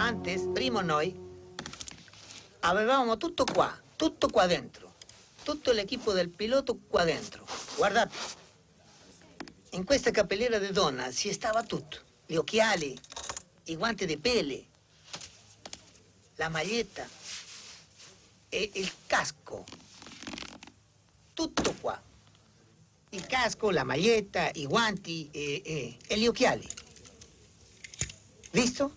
Antes, primo noi, avevamo tutto qua, tutto qua dentro. Tutto l'equipo del pilota qua dentro. Guardate, in questa cappelliera di donna si stava tutto. Gli occhiali, i guanti di pelle, la maglietta e il casco. Tutto qua. Il casco, la maglietta, i guanti e, e- e gli occhiali. Visto?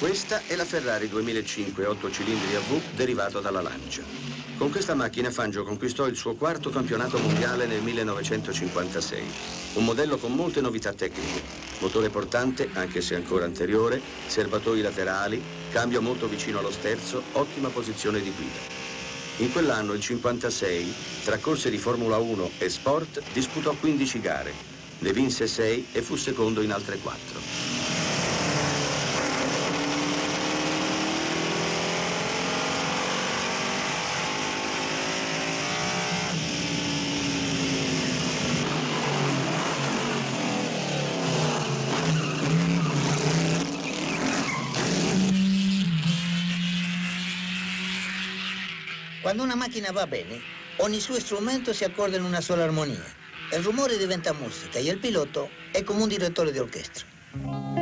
Questa è la Ferrari 2005 8 cilindri a V derivato dalla Lancia. Con questa macchina Fangio conquistò il suo quarto campionato mondiale nel 1956. Un modello con molte novità tecniche. Motore portante, anche se ancora anteriore, serbatoi laterali, cambio molto vicino allo sterzo, ottima posizione di guida. In quell'anno, il 56, tra corse di Formula 1 e Sport, disputò 15 gare. Ne vinse 6 e fu secondo in altre 4. Quando una macchina va bene, ogni suo strumento si accorda in una sola armonia. Il rumore diventa musica e il pilota è come un direttore di orchestra.